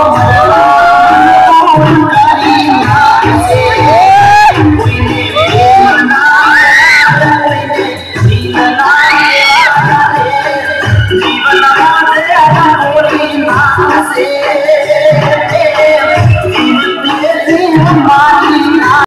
Oh,